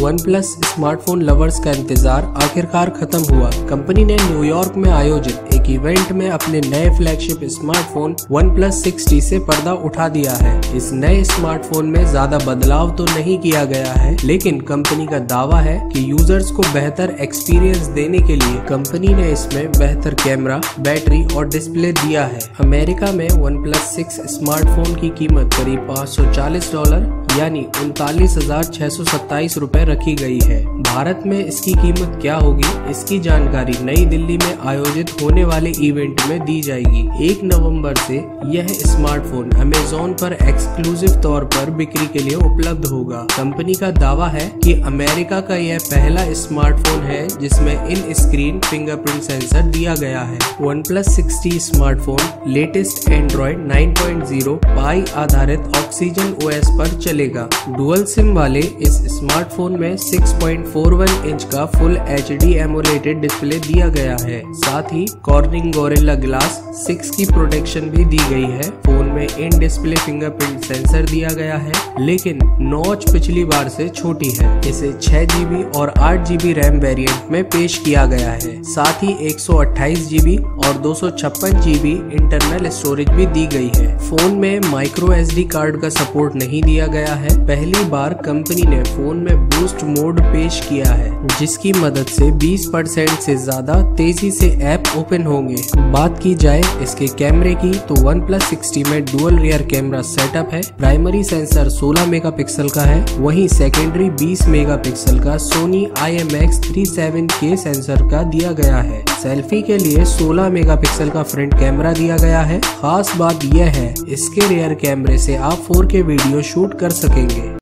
One plus smartphone lovers का इंतज़ार आखिरकार खत्म हुआ। कंपनी ने न्यूयॉर्क में आयोजित एक इवेंट में अपने नए flagship smartphone OnePlus six से पर्दा उठा दिया है। इस नए स्मार्टफ़ोन में ज़्यादा बदलाव तो नहीं किया गया है, लेकिन कंपनी का दावा है कि यूज़र्स को बेहतर एक्सपीरियंस देने के लिए कंपनी ने इसमें बेहतर कैमरा बैटरी और डिस्प्ले दिया है। अमेरिका में वन प्लस सिक्स स्मार्टफ़ोन की कीमत करीब 540 डॉलर यानी उनतालीस हज़ार छह सौ सत्ताईस रूपए रखी गई है। भारत में इसकी कीमत क्या होगी, इसकी जानकारी नई दिल्ली में आयोजित होने वाले इवेंट में दी जाएगी। एक नवंबर से यह स्मार्टफ़ोन अमेजोन पर एक्सक्लूसिव तौर पर बिक्री के लिए उपलब्ध होगा। कंपनी का दावा है कि अमेरिका का यह पहला स्मार्टफ़ोन है जिसमें इन स्क्रीन फिंगरप्रिंट सेंसर दिया गया है। OnePlus six T smartphone latest Android 9.0 pie आधारित ऑक्सीजन ओएस पर चले मिलेगा डुअल सिम वाले इस स्मार्टफ़ोन में 6.41 इंच का full H D AMOLED display दिया गया है। साथ ही कॉर्निंग गोरेला ग्लास 6 की प्रोटेक्शन भी दी गई है फ़ोन में इन डिस्प्ले फिंगरप्रिंट सेंसर दिया गया है, लेकिन नॉच पिछली बार से छोटी है। इसे छह जीबी और आठ जीबी रैम वेरिएंट में पेश किया गया है। साथ ही एक सौ अट्ठाईस जीबी और दो सौ छप्पन जीबी इंटरनल स्टोरेज भी दी गई है। फ़ोन में माइक्रो एसडी कार्ड का सपोर्ट नहीं दिया गया है। पहली बार कंपनी ने फ़ोन में बूस्ट मोड पेश किया है, जिसकी मदद से 20 परसेंट से ज़्यादा तेज़ी से ऐप ओपन होंगे। बात की जाए इसके कैमरे की तो वन प्लस सिक्सटी में डुअल रियर कैमरा सेटअप है। प्राइमरी सेंसर 16 मेगापिक्सल का है। वहीं सेकेंडरी 20 मेगापिक्सल का Sony I M X three seven के सेंसर का दिया गया है। सेल्फी के लिए 16 मेगापिक्सल का फ्रंट कैमरा दिया गया है। खास बात यह है, इसके रियर कैमरे से आप 4K वीडियो शूट कर सकेंगे।